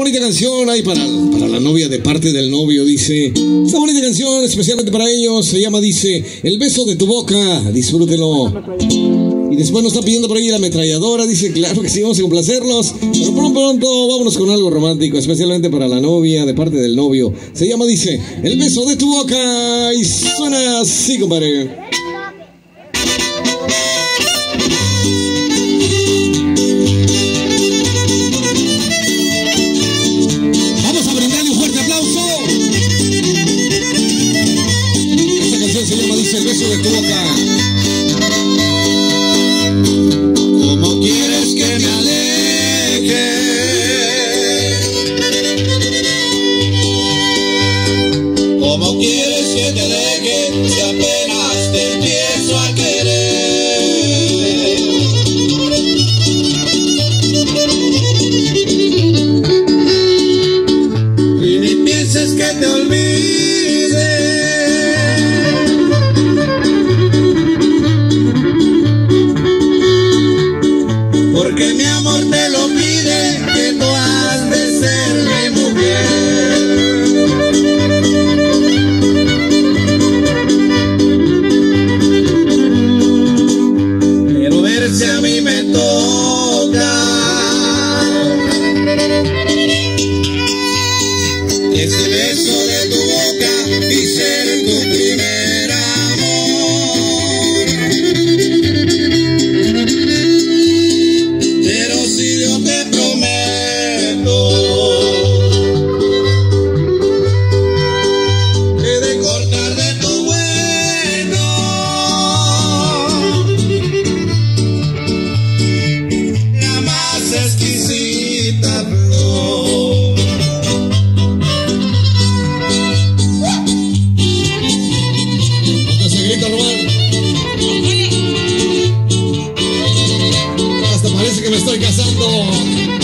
bonita canción ahí para, para la novia de parte del novio, dice. Esta bonita canción especialmente para ellos se llama, dice, El beso de tu boca, disfrútelo. Y después nos está pidiendo por ahí la ametralladora, dice, claro que sí, vamos a complacerlos. Pero pronto, pronto, vámonos con algo romántico, especialmente para la novia de parte del novio. Se llama, dice, El beso de tu boca. Y suena así, compadre. Boca. ¿Cómo quieres que me aleje? ¿Cómo quieres porque mi amor te que me estoy casando.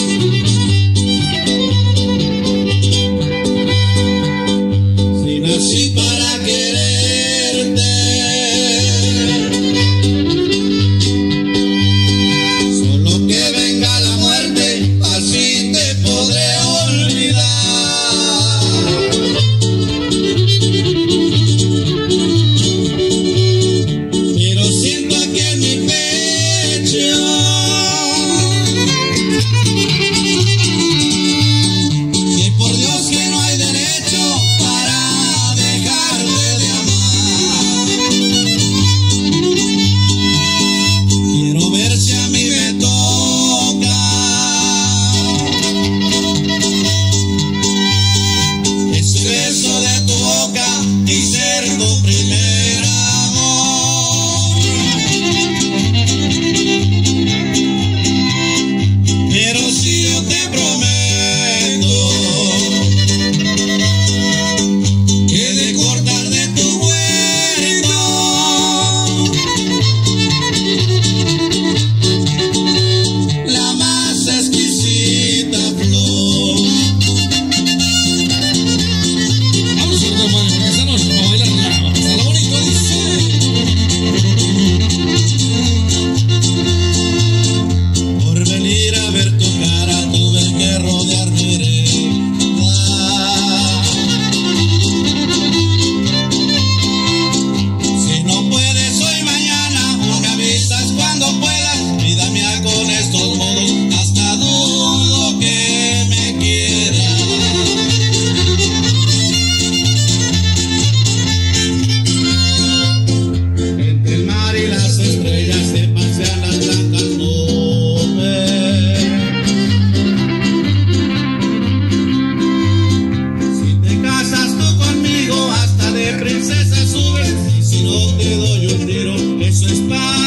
goodbye.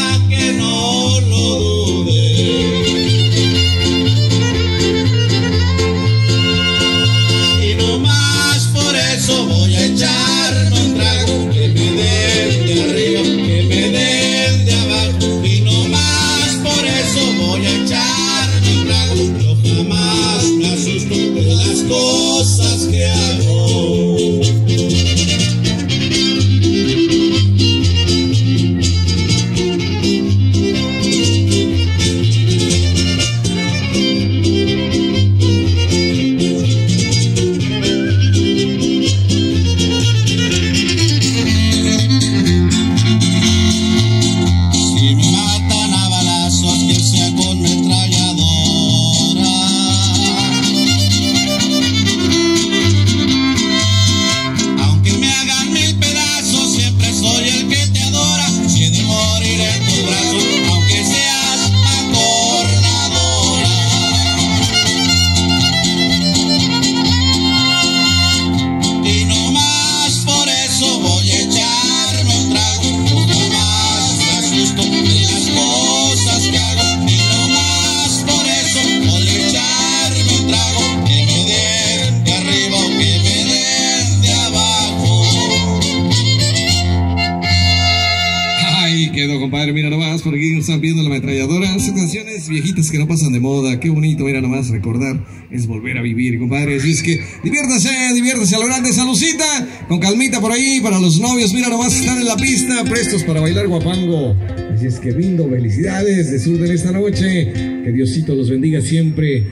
Más por están viendo la ametralladora. Son canciones viejitas que no pasan de moda. Qué bonito, mira nomás, recordar es volver a vivir, compadre. Así es que diviértase, diviértase a lo grande. Salucita, con calmita por ahí para los novios. Mira nomás, están en la pista, prestos para bailar guapango. Así es que lindo, felicidades, disfruten esta noche. Que Diosito los bendiga siempre.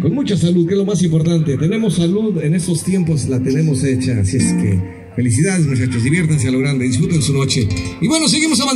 Con mucha salud, que es lo más importante. Tenemos salud en estos tiempos, la tenemos hecha. Así es que felicidades, muchachos. Diviértanse a lo grande, disfruten su noche. Y bueno, seguimos avanzando.